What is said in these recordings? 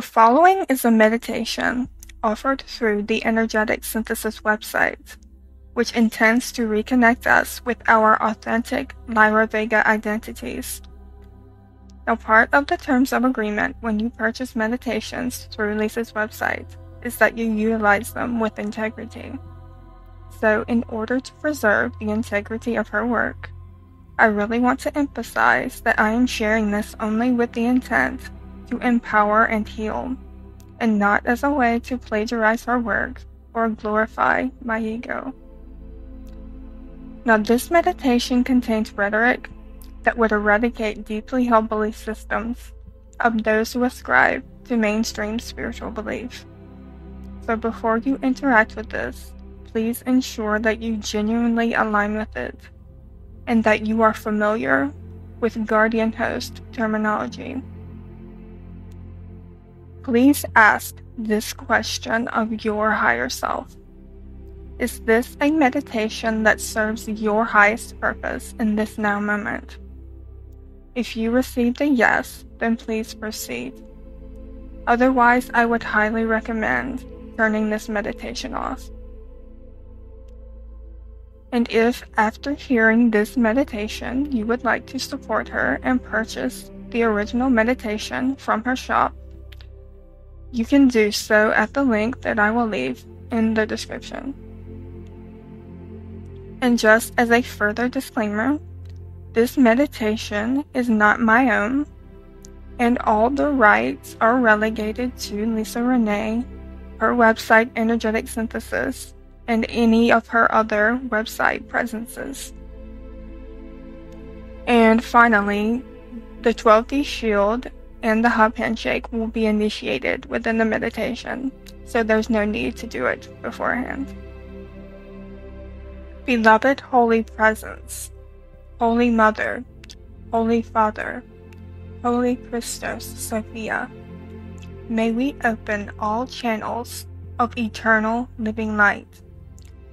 The following is a meditation offered through the Energetic Synthesis website, which intends to reconnect us with our authentic Lyra Vega identities. Now, part of the terms of agreement when you purchase meditations through Lisa's website is that you utilize them with integrity. So, in order to preserve the integrity of her work, I really want to emphasize that I am sharing this only with the intent to empower and heal, and not as a way to plagiarize our work or glorify my ego. Now, this meditation contains rhetoric that would eradicate deeply held belief systems of those who ascribe to mainstream spiritual belief. So, before you interact with this, please ensure that you genuinely align with it and that you are familiar with guardian host terminology. Please ask this question of your higher self Is this a meditation that serves your highest purpose in this now moment? If you received a yes, then please proceed. Otherwise, I would highly recommend turning this meditation off. And if, after hearing this meditation, you would like to support her and purchase the original meditation from her shop, you can do so at the link that I will leave in the description. And just as a further disclaimer, this meditation is not my own, and all the rights are relegated to Lisa Renee, her website Energetic Synthesis, and any of her other website presences. And finally, the 12D Shield and the hub handshake will be initiated within the meditation, so there's no need to do it beforehand. Beloved Holy Presence, Holy Mother, Holy Father, Holy Christos Sophia, may we open all channels of eternal living light,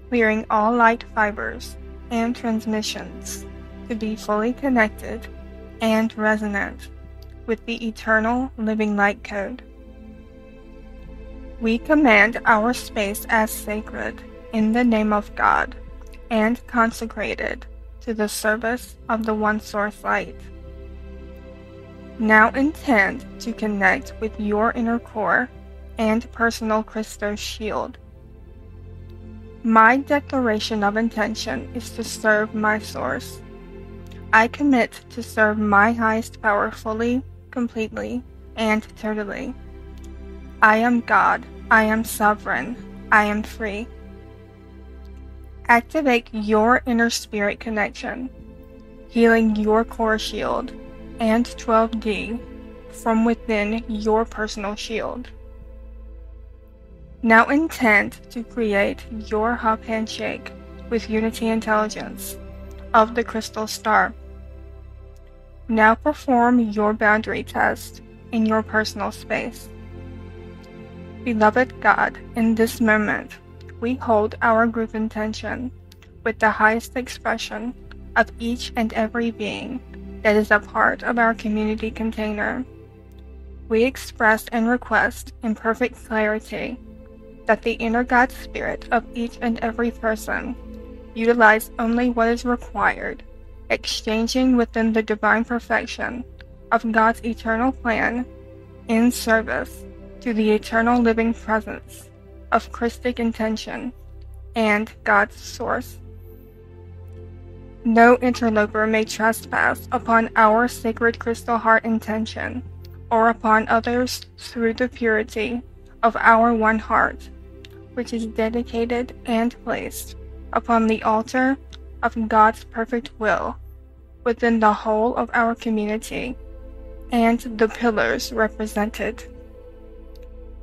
clearing all light fibers and transmissions to be fully connected and resonant with the eternal living light code. We command our space as sacred in the name of God and consecrated to the service of the One Source Light. Now intend to connect with your inner core and personal Christos shield. My declaration of intention is to serve my source. I commit to serve my highest power fully completely, and totally. I am God. I am sovereign. I am free. Activate your inner spirit connection, healing your core shield and 12D from within your personal shield. Now intend to create your hub handshake with Unity Intelligence of the Crystal Star. Now perform your boundary test in your personal space. Beloved God, in this moment, we hold our group intention with the highest expression of each and every being that is a part of our community container. We express and request in perfect clarity that the inner God spirit of each and every person utilize only what is required exchanging within the divine perfection of God's eternal plan in service to the eternal living presence of Christic intention and God's source. No interloper may trespass upon our sacred crystal heart intention or upon others through the purity of our one heart, which is dedicated and placed upon the altar of God's perfect will within the whole of our community and the pillars represented.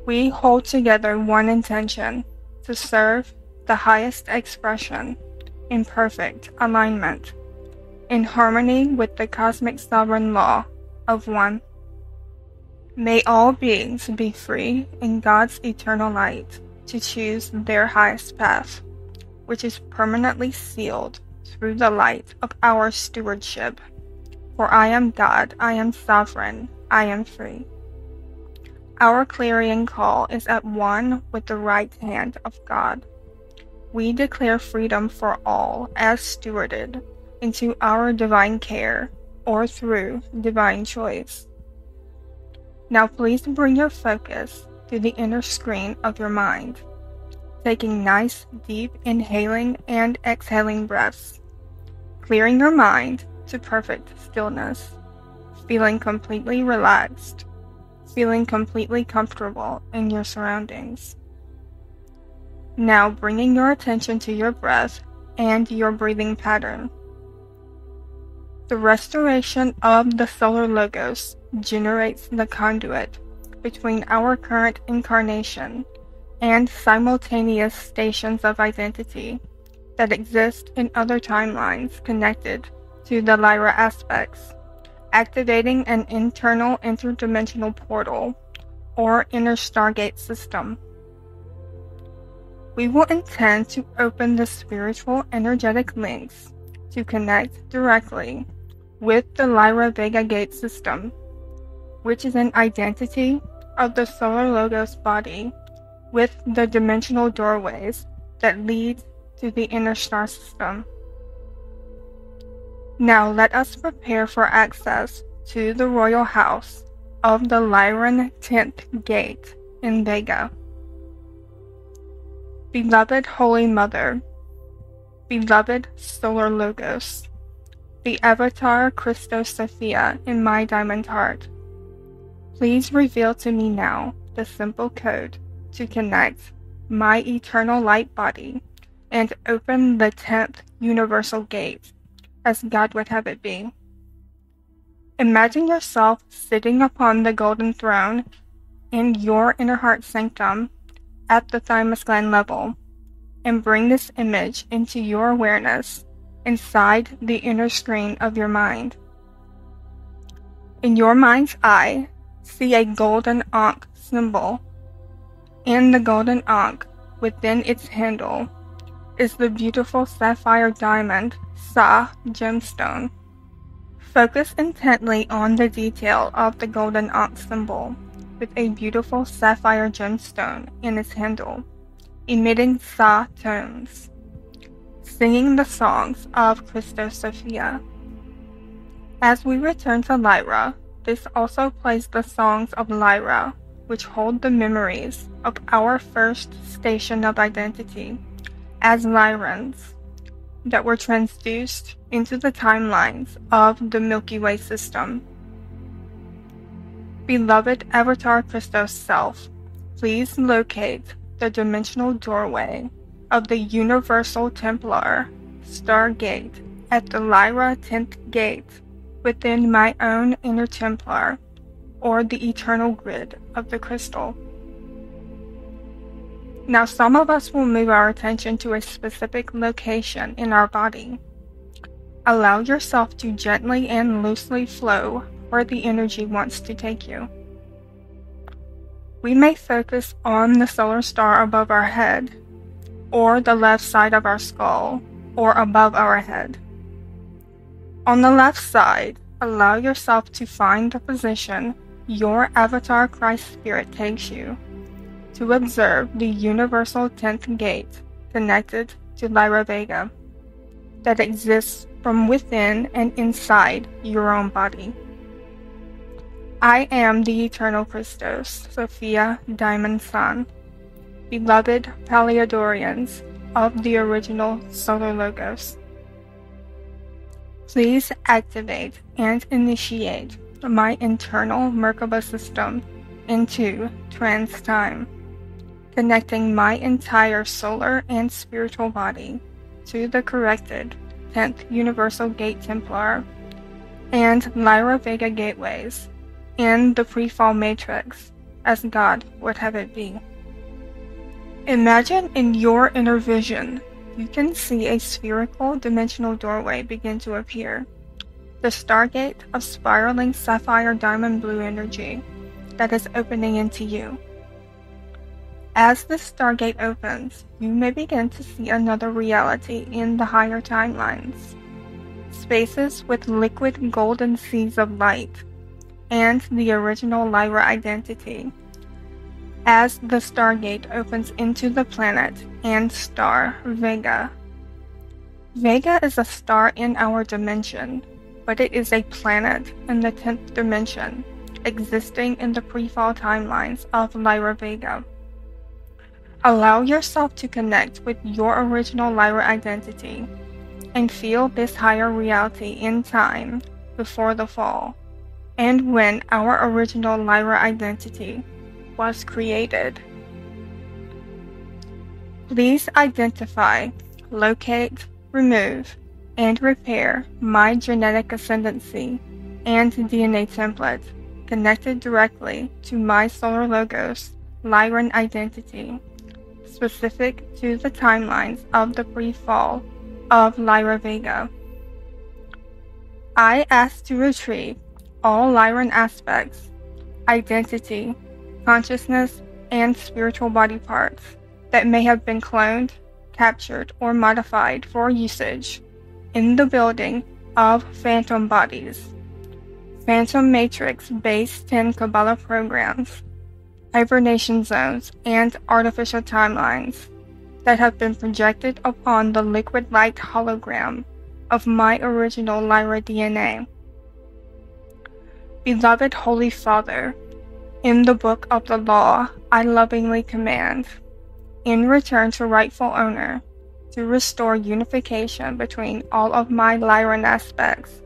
We hold together one intention to serve the highest expression in perfect alignment, in harmony with the cosmic sovereign law of one. May all beings be free in God's eternal light to choose their highest path which is permanently sealed through the light of our stewardship. For I am God, I am sovereign, I am free. Our clarion call is at one with the right hand of God. We declare freedom for all as stewarded into our divine care or through divine choice. Now, please bring your focus to the inner screen of your mind, taking nice, deep inhaling and exhaling breaths, clearing your mind to perfect stillness, feeling completely relaxed, feeling completely comfortable in your surroundings. Now, bringing your attention to your breath and your breathing pattern. The restoration of the solar logos generates the conduit between our current incarnation and simultaneous stations of identity that exist in other timelines connected to the Lyra aspects, activating an internal interdimensional portal or inner Stargate system. We will intend to open the spiritual energetic links to connect directly with the Lyra Vega Gate system, which is an identity of the Solar Logos body with the dimensional doorways that lead to the inner star system. Now let us prepare for access to the royal house of the Lyran 10th Gate in Vega. Beloved Holy Mother, beloved Solar Logos, the avatar Christos Sophia in my diamond heart. Please reveal to me now the simple code to connect my eternal light body and open the 10th universal gate as God would have it be. Imagine yourself sitting upon the golden throne in your inner heart sanctum at the thymus gland level and bring this image into your awareness inside the inner screen of your mind. In your mind's eye, see a golden ankh symbol. In the golden ankh, within its handle, is the beautiful sapphire diamond Sa gemstone. Focus intently on the detail of the golden ankh symbol with a beautiful sapphire gemstone in its handle, emitting Sa tones singing the songs of Christos Sophia. As we return to Lyra, this also plays the songs of Lyra, which hold the memories of our first station of identity as Lyrans that were transduced into the timelines of the Milky Way system. Beloved Avatar Christos self, please locate the dimensional doorway of the Universal Templar Stargate at the Lyra 10th Gate within my own inner Templar or the eternal grid of the crystal. Now, some of us will move our attention to a specific location in our body. Allow yourself to gently and loosely flow where the energy wants to take you. We may focus on the solar star above our head or the left side of our skull, or above our head. On the left side, allow yourself to find the position your avatar Christ Spirit takes you to observe the universal 10th gate connected to Lyra Vega that exists from within and inside your own body. I am the eternal Christos, Sophia Diamond Sun beloved Paliadorians of the original Solar Logos. Please activate and initiate my internal Merkaba system into trans time, connecting my entire solar and spiritual body to the corrected 10th Universal Gate Templar and Lyra Vega gateways in the pre-fall matrix as God would have it be. Imagine in your inner vision, you can see a spherical dimensional doorway begin to appear. The stargate of spiraling sapphire diamond blue energy that is opening into you. As the stargate opens, you may begin to see another reality in the higher timelines. Spaces with liquid golden seas of light, and the original Lyra identity as the stargate opens into the planet and star Vega. Vega is a star in our dimension, but it is a planet in the 10th dimension, existing in the pre-fall timelines of Lyra Vega. Allow yourself to connect with your original Lyra identity and feel this higher reality in time before the fall and when our original Lyra identity was created. Please identify, locate, remove, and repair my genetic ascendancy and DNA template connected directly to my Solar Logos Lyran identity, specific to the timelines of the pre-fall of Lyra Vega. I ask to retrieve all Lyran aspects, identity, consciousness, and spiritual body parts that may have been cloned, captured, or modified for usage in the building of phantom bodies, phantom Matrix based 10 Kabbalah programs, hibernation zones, and artificial timelines that have been projected upon the liquid light hologram of my original Lyra DNA. Beloved Holy Father, in the book of the law, I lovingly command, in return to rightful owner, to restore unification between all of my Lyran aspects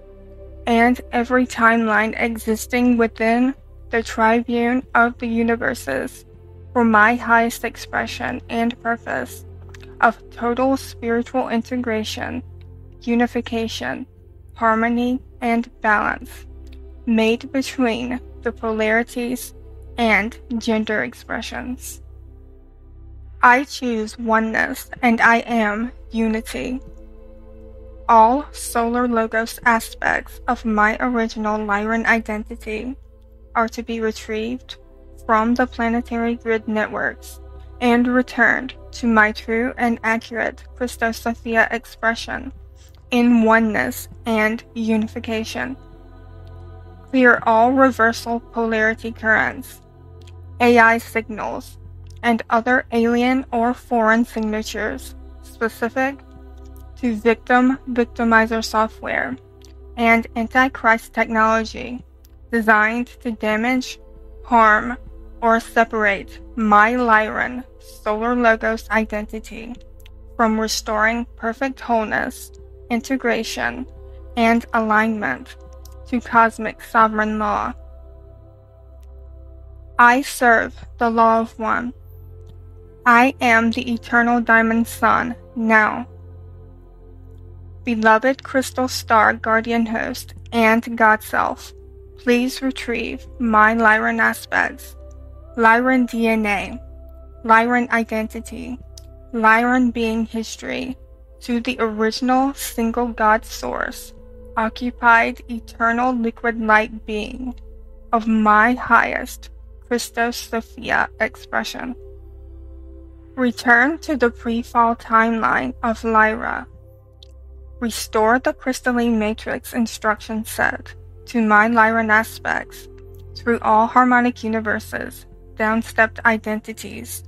and every timeline existing within the tribune of the universes for my highest expression and purpose of total spiritual integration, unification, harmony, and balance made between the polarities and gender expressions. I choose oneness and I am unity. All Solar Logos aspects of my original Lyran identity are to be retrieved from the planetary grid networks and returned to my true and accurate Christos Sophia expression in oneness and unification. Clear all reversal polarity currents AI signals, and other alien or foreign signatures specific to victim victimizer software and antichrist technology designed to damage, harm, or separate my Lyran Solar Logos identity from restoring perfect wholeness, integration, and alignment to cosmic sovereign law. I serve the law of one. I am the eternal diamond sun now. Beloved crystal star guardian host and God self, please retrieve my Lyran aspects, Lyran DNA, Lyran identity, Lyran being history to the original single God source, occupied eternal liquid light being of my highest Christos Sophia expression. Return to the pre-fall timeline of Lyra. Restore the crystalline matrix instruction set to my Lyran aspects through all harmonic universes, downstepped identities,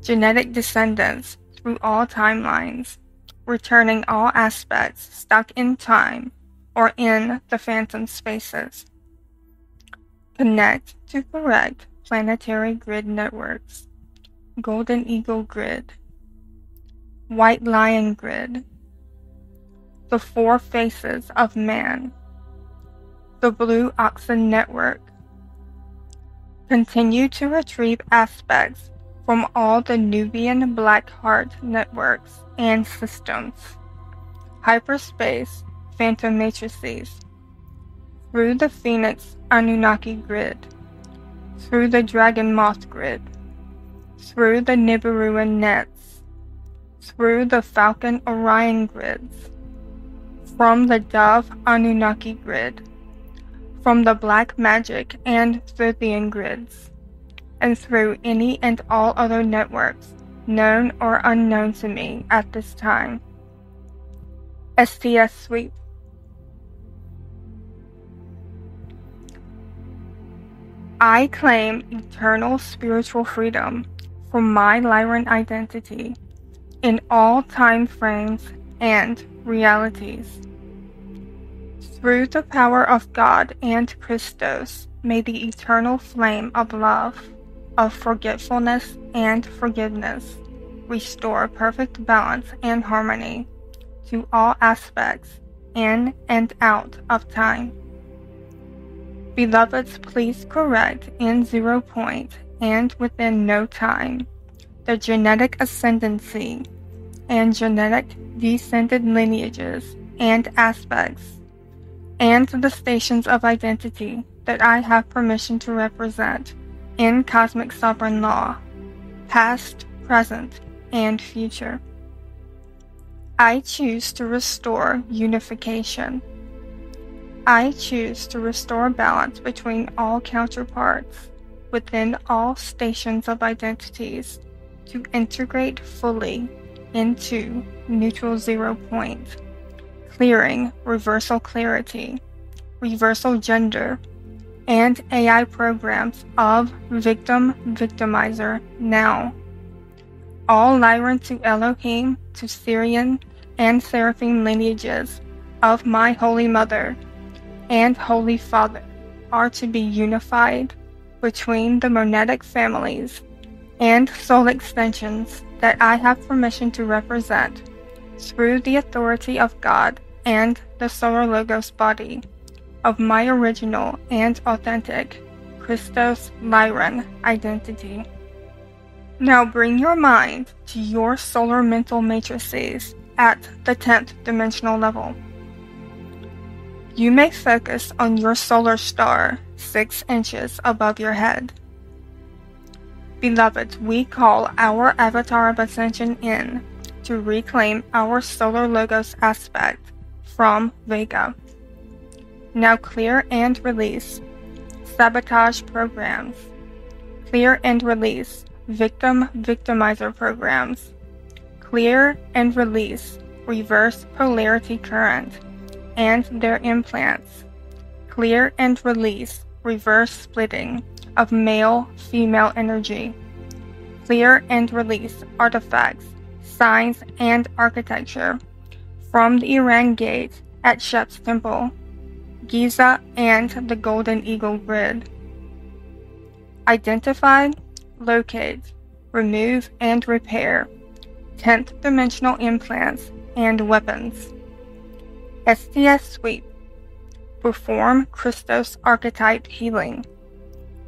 genetic descendants through all timelines, returning all aspects stuck in time or in the phantom spaces. Connect to correct Planetary Grid Networks, Golden Eagle Grid, White Lion Grid, The Four Faces of Man, the Blue Oxen Network. Continue to retrieve aspects from all the Nubian Black Heart networks and systems, hyperspace phantom matrices, through the Phoenix Anunnaki grid. Through the Dragon Moth grid, through the Nibiruan nets, through the Falcon Orion grids, from the Dove Anunnaki grid, from the Black Magic and Thothian grids, and through any and all other networks known or unknown to me at this time. STS Sweep I claim eternal spiritual freedom for my Lyran identity in all time frames and realities. Through the power of God and Christos, may the eternal flame of love, of forgetfulness and forgiveness restore perfect balance and harmony to all aspects in and out of time. Beloveds, please correct in zero point and within no time the genetic ascendancy and genetic descended lineages and aspects and the stations of identity that I have permission to represent in cosmic sovereign law, past, present, and future. I choose to restore unification. I choose to restore balance between all counterparts within all stations of identities to integrate fully into neutral zero point clearing reversal clarity, reversal gender, and AI programs of victim victimizer now. All Lyran to Elohim to Sirian and Seraphim lineages of my Holy Mother and Holy Father are to be unified between the monadic families and soul extensions that I have permission to represent through the authority of God and the Solar Logos body of my original and authentic Christos Lyran identity. Now bring your mind to your solar mental matrices at the 10th dimensional level. You may focus on your solar star 6 inches above your head. Beloved, we call our avatar of ascension in to reclaim our solar logos aspect from Vega. Now clear and release. Sabotage programs. Clear and release. Victim victimizer programs. Clear and release. Reverse polarity current and their implants. Clear and release. Reverse splitting of male female energy. Clear and release artifacts, signs, and architecture from the Iran Gate at Shep's Temple, Giza, and the Golden Eagle Grid. Identify, locate, remove, and repair 10th dimensional implants and weapons. STS Sweep. Perform Christos archetype healing.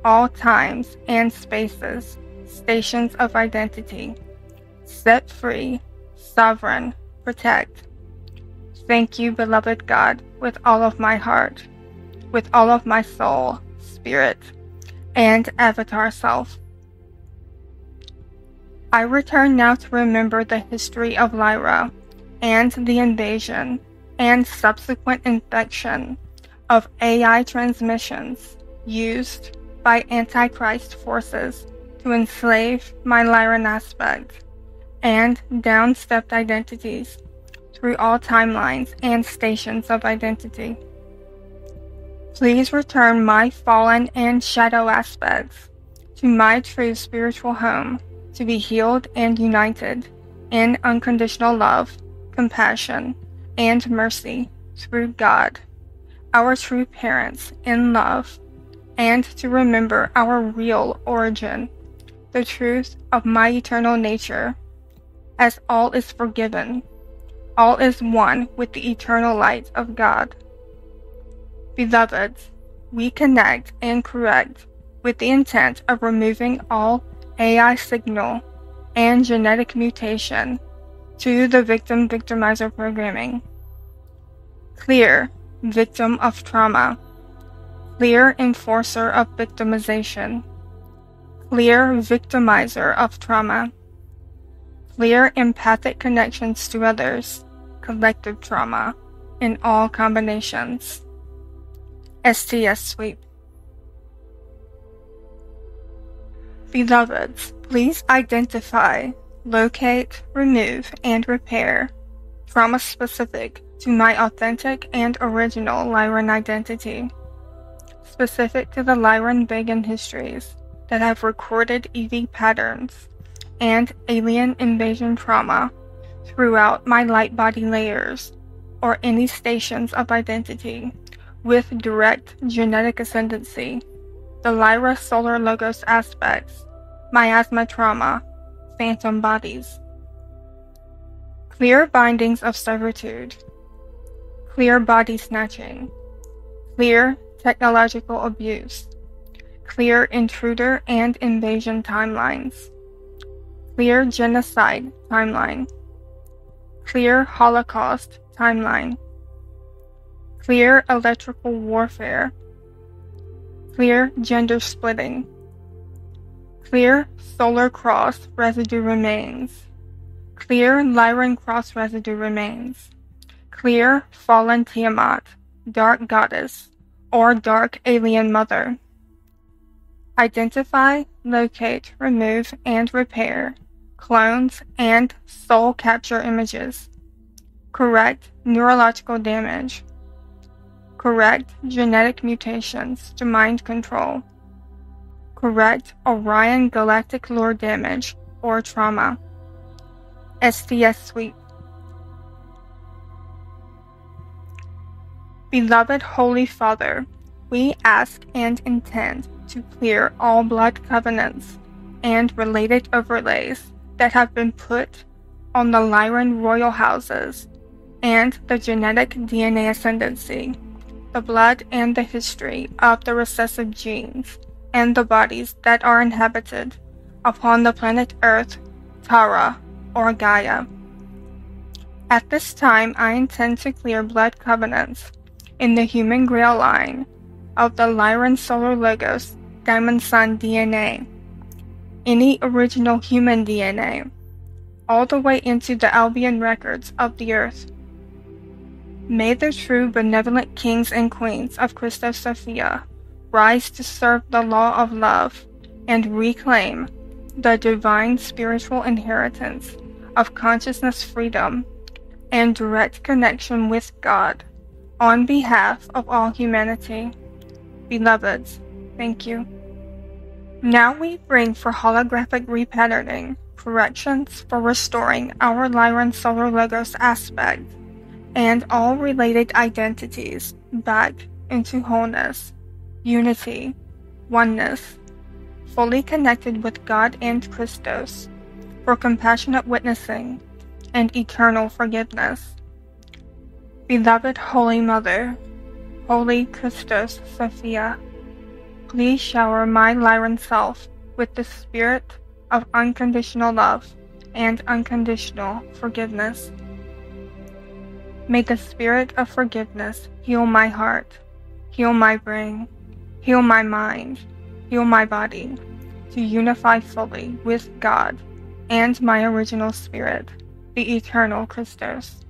All times and spaces, stations of identity. Set free, sovereign, protect Thank you, beloved God, with all of my heart, with all of my soul, spirit, and avatar self. I return now to remember the history of Lyra and the invasion and subsequent infection of AI transmissions used by Antichrist forces to enslave my Lyran aspect and downstepped identities through all timelines and stations of identity. Please return my fallen and shadow aspects to my true spiritual home to be healed and united in unconditional love, compassion, and mercy through God, our true parents in love, and to remember our real origin, the truth of my eternal nature, as all is forgiven all is one with the eternal light of God. Beloved, we connect and correct with the intent of removing all AI signal and genetic mutation to the victim victimizer programming. Clear, victim of trauma. Clear, enforcer of victimization. Clear, victimizer of trauma clear empathic connections to others, collective trauma, in all combinations. STS Sweep. Beloveds, please identify, locate, remove, and repair trauma specific to my authentic and original Lyran identity. specific to the Lyran Vegan histories that have recorded EV patterns and alien invasion trauma throughout my light body layers or any stations of identity with direct genetic ascendancy, the Lyra solar logos aspects, miasma trauma, phantom bodies. Clear bindings of servitude, clear body snatching, clear technological abuse, clear intruder and invasion timelines, clear genocide timeline, clear Holocaust timeline, clear electrical warfare, clear gender splitting, clear solar cross residue remains, clear Lyran cross residue remains, clear fallen Tiamat, dark goddess, or dark alien mother. Identify, locate, remove, and repair clones and soul capture images. Correct neurological damage. Correct genetic mutations to mind control. Correct Orion galactic lore damage or trauma. STS sweep. Beloved Holy Father, we ask and intend to clear all blood covenants and related overlays that have been put on the Lyran royal houses and the genetic DNA ascendancy, the blood and the history of the recessive genes, and the bodies that are inhabited upon the planet Earth, Tara, or Gaia. At this time, I intend to clear blood covenants in the human grail line of the Lyran Solar Logos Diamond Sun DNA, any original human DNA, all the way into the Albion records of the Earth. May the true benevolent kings and queens of Christos Sophia rise to serve the law of love and reclaim the divine spiritual inheritance of consciousness freedom and direct connection with God on behalf of all humanity. Beloveds, thank you. Now we bring for holographic repatterning corrections for restoring our Lyran Solar Logos aspect and all related identities back into wholeness, unity, oneness, fully connected with God and Christos, for compassionate witnessing and eternal forgiveness. Beloved Holy Mother, Holy Christos Sophia, please shower my Lyran self with the spirit of unconditional love and unconditional forgiveness. May the spirit of forgiveness heal my heart, heal my brain, heal my mind, heal my body, to unify fully with God and my original spirit, the eternal Christos.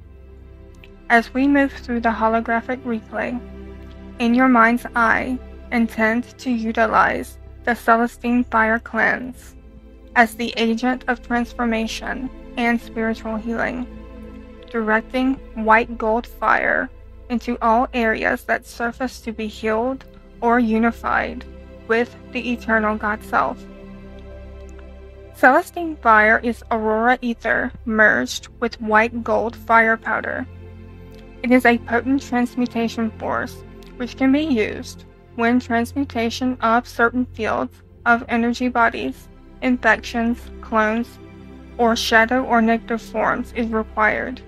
As we move through the holographic replay, in your mind's eye, intend to utilize the Celestine Fire Cleanse as the agent of transformation and spiritual healing directing white gold fire into all areas that surface to be healed or unified with the eternal God Self. Celestine fire is aurora ether merged with white gold fire powder. It is a potent transmutation force which can be used when transmutation of certain fields of energy bodies, infections, clones, or shadow or negative forms is required.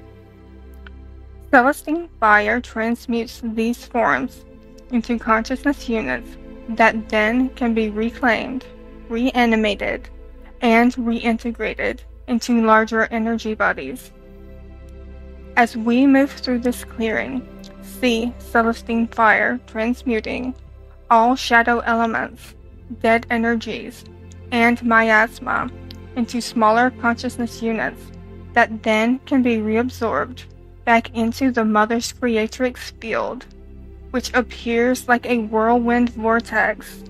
Celestine fire transmutes these forms into consciousness units that then can be reclaimed, reanimated, and reintegrated into larger energy bodies. As we move through this clearing, see Celestine fire transmuting all shadow elements, dead energies, and miasma into smaller consciousness units that then can be reabsorbed back into the Mother's Creatrix field, which appears like a whirlwind vortex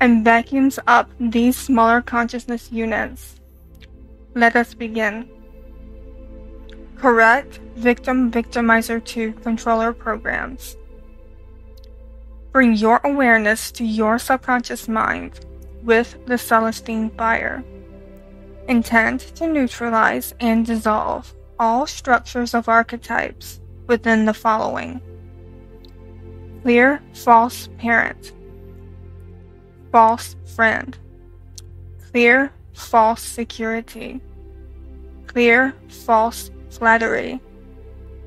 and vacuums up these smaller consciousness units. Let us begin. Correct. Victim Victimizer 2 controller programs. Bring your awareness to your subconscious mind with the Celestine fire. Intend to neutralize and dissolve all structures of archetypes within the following. Clear false parent, false friend, clear false security, clear false flattery,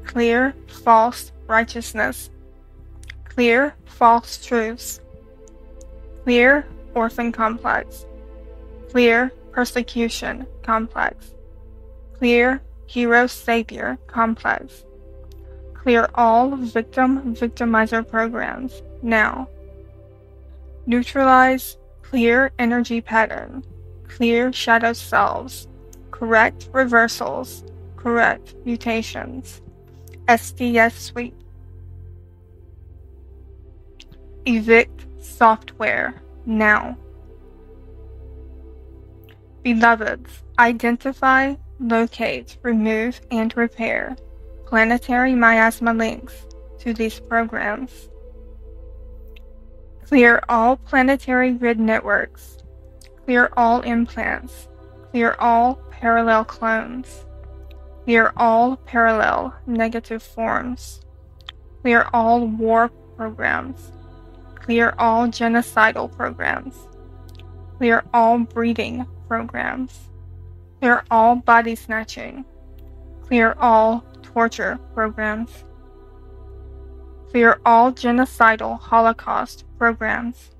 clear false righteousness, clear false truths, clear orphan complex, clear persecution complex, clear hero savior complex, clear all victim victimizer programs. Now, neutralize clear energy pattern, clear shadow selves, correct reversals, correct mutations, SDS sweep. Evict software now. Beloveds, identify, locate, remove, and repair planetary miasma links to these programs. Clear all planetary grid networks. Clear all implants. Clear all parallel clones. Clear all parallel negative forms. We are all war programs. We are all genocidal programs. We are all breeding programs. We are all body snatching. We are all torture programs. We are all genocidal Holocaust programs.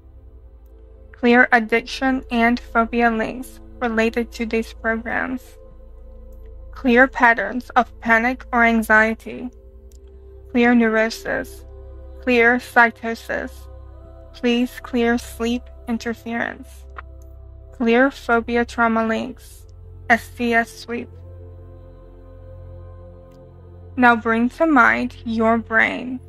Clear addiction and phobia links related to these programs. Clear patterns of panic or anxiety. Clear neurosis. Clear psychosis, Please clear sleep interference. Clear phobia trauma links. SCS sweep. Now bring to mind your brain,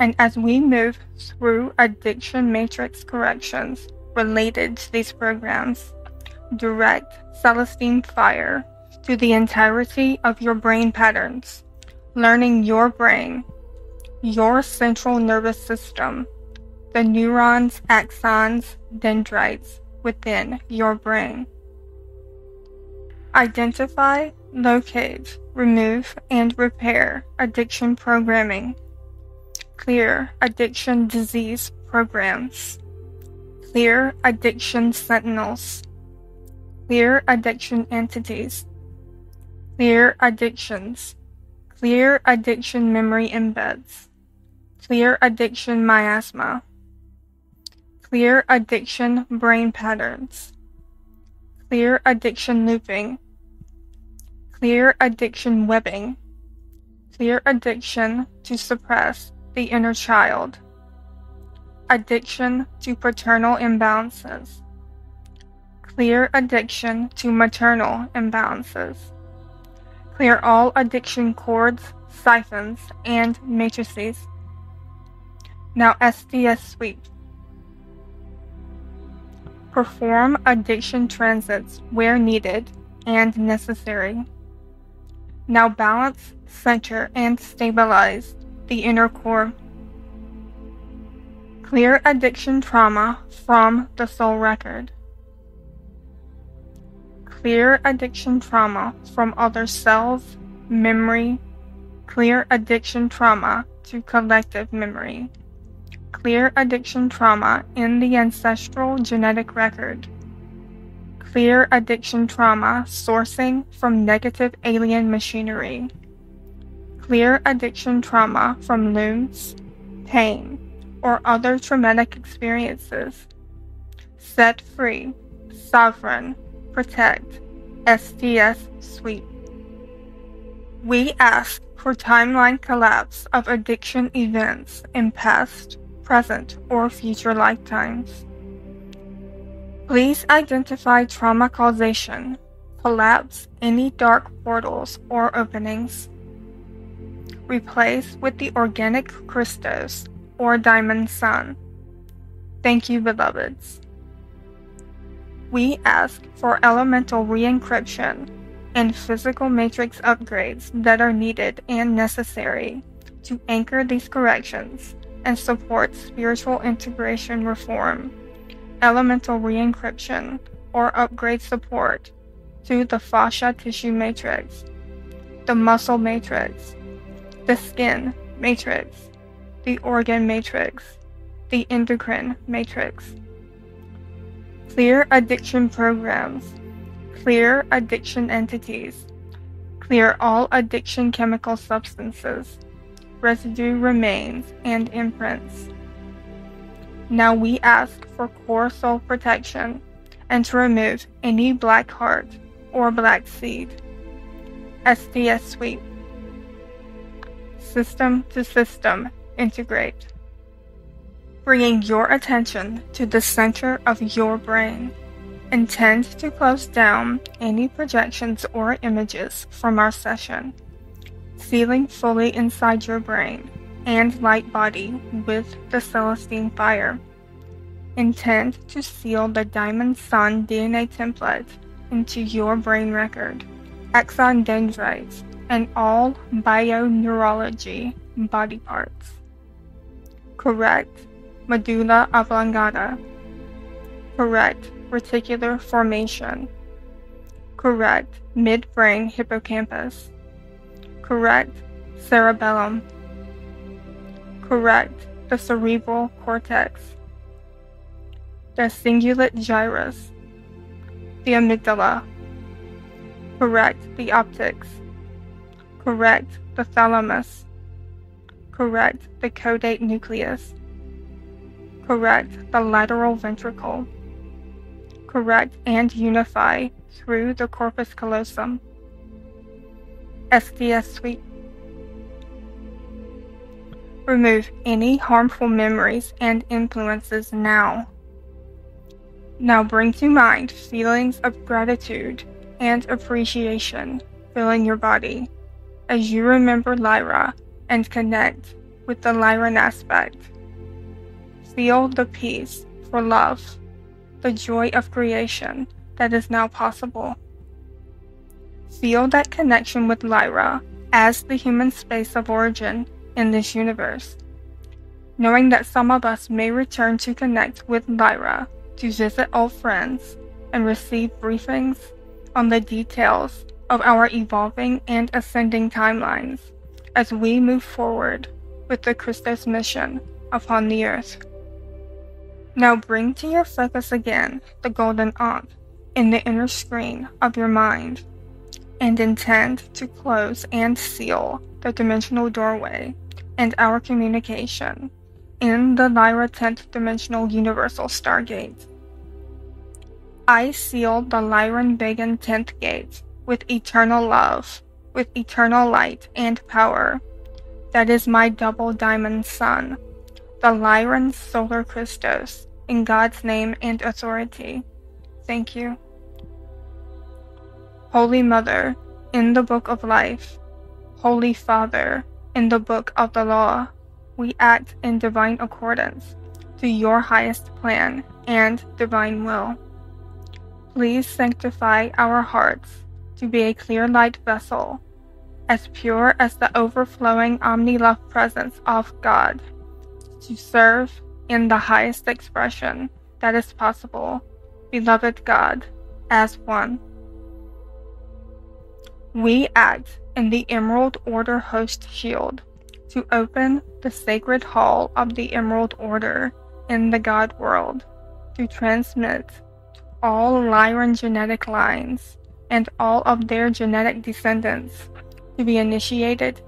and as we move through addiction matrix corrections related to these programs, direct Celestine fire to the entirety of your brain patterns, learning your brain, your central nervous system, the neurons, axons, dendrites within your brain. Identify, locate, remove, and repair addiction programming. Clear addiction disease programs. Clear addiction sentinels. Clear addiction entities. Clear addictions. Clear addiction memory embeds. Clear addiction miasma. Clear addiction brain patterns. Clear addiction looping. Clear addiction webbing. Clear addiction to suppress the inner child. Addiction to paternal imbalances. Clear addiction to maternal imbalances. Clear all addiction cords, siphons, and matrices. Now SDS sweep. Perform addiction transits where needed and necessary. Now balance, center, and stabilize the inner core. Clear addiction trauma from the soul record. Clear addiction trauma from other cells, memory. Clear addiction trauma to collective memory. Clear addiction trauma in the ancestral genetic record clear addiction trauma sourcing from negative alien machinery, clear addiction trauma from looms, pain, or other traumatic experiences, set free, sovereign, protect, SDS sweep. We ask for timeline collapse of addiction events in past, present, or future lifetimes. Please identify trauma causation, collapse any dark portals or openings. Replace with the organic Christos or diamond sun. Thank you, beloveds. We ask for elemental re encryption and physical matrix upgrades that are needed and necessary to anchor these corrections and support spiritual integration reform, elemental re-encryption, or upgrade support to the fascia tissue matrix, the muscle matrix, the skin matrix, the organ matrix, the endocrine matrix. Clear addiction programs, clear addiction entities, clear all addiction chemical substances, residue remains, and imprints. Now we ask for core soul protection and to remove any black heart or black seed. SDS sweep. System to system integrate. Bringing your attention to the center of your brain. Intend to close down any projections or images from our session. Sealing fully inside your brain and light body with the Celestine fire. Intend to seal the Diamond Sun DNA template into your brain record, axon dendrites, and all bioneurology body parts. Correct medulla oblongata. Correct reticular formation. Correct midbrain hippocampus. Correct cerebellum. Correct the cerebral cortex. The cingulate gyrus. The amygdala. Correct the optics. Correct the thalamus. Correct the caudate nucleus. Correct the lateral ventricle. Correct and unify through the corpus callosum. SDS sweep. Remove any harmful memories and influences now. Now bring to mind feelings of gratitude and appreciation filling your body as you remember Lyra and connect with the Lyran aspect. Feel the peace for love, the joy of creation that is now possible. Feel that connection with Lyra as the human space of origin in this universe. Knowing that some of us may return to connect with Lyra to visit old friends and receive briefings on the details of our evolving and ascending timelines as we move forward with the Christos mission upon the earth. Now bring to your focus again the golden ankh in the inner screen of your mind and intend to close and seal the dimensional doorway and our communication in the Lyra 10th dimensional universal stargate. I seal the Lyran Began 10th gate with eternal love, with eternal light and power. That is my double diamond sun the Lyran Solar Christos, in God's name and authority. Thank you. Holy Mother, in the Book of Life, Holy Father, in the Book of the Law, we act in divine accordance to your highest plan and divine will. Please sanctify our hearts to be a clear light vessel, as pure as the overflowing omni love presence of God to serve in the highest expression that is possible, beloved God, as one. We act in the Emerald Order Host Shield to open the sacred hall of the Emerald Order in the God world to transmit to all Lyran genetic lines and all of their genetic descendants to be initiated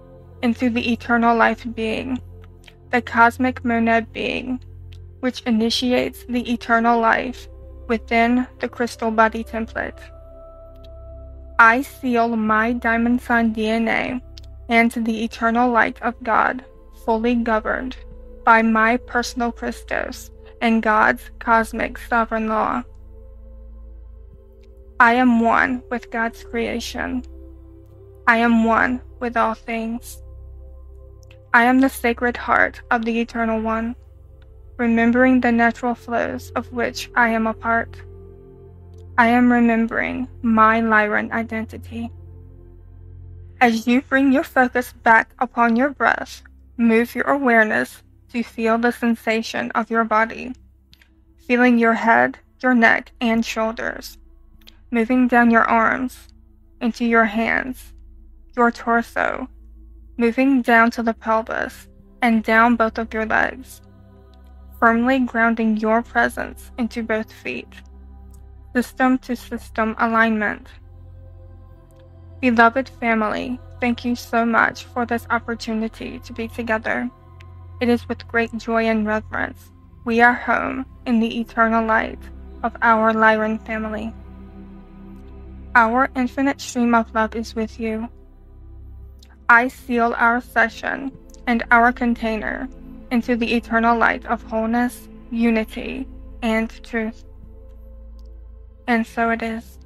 into the eternal life being the cosmic monad being, which initiates the eternal life within the crystal body template. I seal my diamond sun DNA and the eternal light of God, fully governed by my personal Christos and God's cosmic sovereign law. I am one with God's creation. I am one with all things. I am the sacred heart of the Eternal One, remembering the natural flows of which I am a part. I am remembering my Lyran identity. As you bring your focus back upon your breath, move your awareness to feel the sensation of your body, feeling your head, your neck, and shoulders, moving down your arms, into your hands, your torso, moving down to the pelvis, and down both of your legs, firmly grounding your presence into both feet. System to system alignment. Beloved family, thank you so much for this opportunity to be together. It is with great joy and reverence we are home in the eternal light of our Lyran family. Our infinite stream of love is with you. I seal our session and our container into the eternal light of wholeness, unity, and truth. And so it is.